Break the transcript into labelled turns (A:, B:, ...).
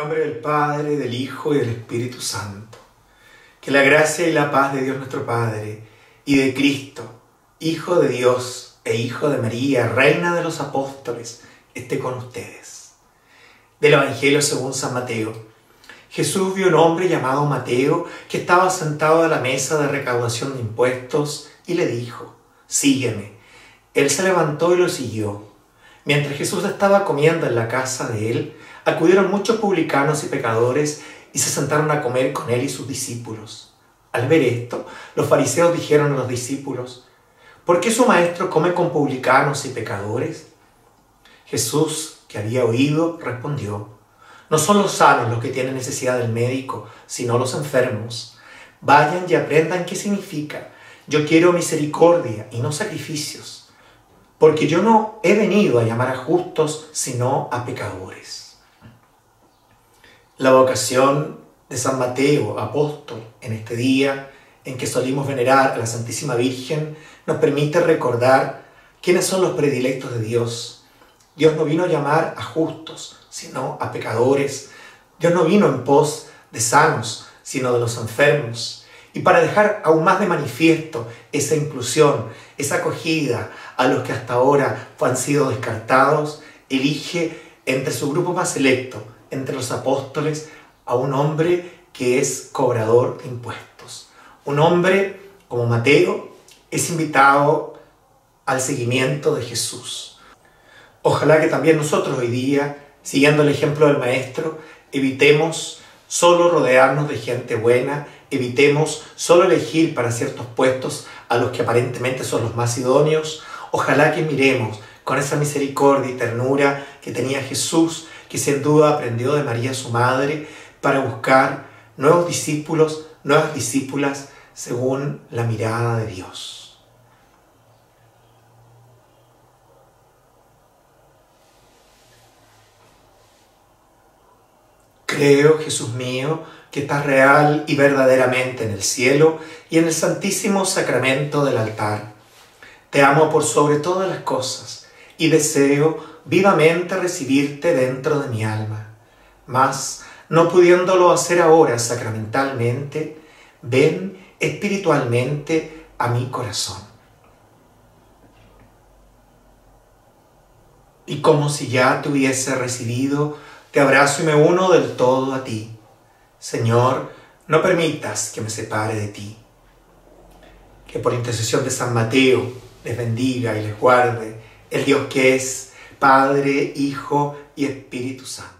A: nombre del Padre, del Hijo y del Espíritu Santo. Que la gracia y la paz de Dios nuestro Padre y de Cristo, Hijo de Dios e Hijo de María, Reina de los Apóstoles, esté con ustedes. Del Evangelio según San Mateo. Jesús vio un hombre llamado Mateo que estaba sentado a la mesa de recaudación de impuestos y le dijo, sígueme. Él se levantó y lo siguió. Mientras Jesús estaba comiendo en la casa de él, acudieron muchos publicanos y pecadores y se sentaron a comer con él y sus discípulos. Al ver esto, los fariseos dijeron a los discípulos, ¿por qué su maestro come con publicanos y pecadores? Jesús, que había oído, respondió, no son los sanos los que tienen necesidad del médico, sino los enfermos. Vayan y aprendan qué significa. Yo quiero misericordia y no sacrificios, porque yo no he venido a llamar a justos, sino a pecadores. La vocación de San Mateo, apóstol, en este día en que solimos venerar a la Santísima Virgen, nos permite recordar quiénes son los predilectos de Dios. Dios no vino a llamar a justos, sino a pecadores. Dios no vino en pos de sanos, sino de los enfermos. Y para dejar aún más de manifiesto esa inclusión, esa acogida a los que hasta ahora han sido descartados, elige entre su grupo más selecto entre los apóstoles a un hombre que es cobrador de impuestos. Un hombre como Mateo es invitado al seguimiento de Jesús. Ojalá que también nosotros hoy día, siguiendo el ejemplo del Maestro, evitemos solo rodearnos de gente buena, evitemos solo elegir para ciertos puestos a los que aparentemente son los más idóneos. Ojalá que miremos con esa misericordia y ternura que tenía Jesús que sin duda aprendió de María su madre para buscar nuevos discípulos, nuevas discípulas según la mirada de Dios. Creo, Jesús mío, que estás real y verdaderamente en el cielo y en el santísimo sacramento del altar. Te amo por sobre todas las cosas y deseo vivamente recibirte dentro de mi alma. Mas, no pudiéndolo hacer ahora sacramentalmente, ven espiritualmente a mi corazón. Y como si ya te hubiese recibido, te abrazo y me uno del todo a ti. Señor, no permitas que me separe de ti. Que por intercesión de San Mateo les bendiga y les guarde el Dios que es Padre, Hijo y Espíritu Santo.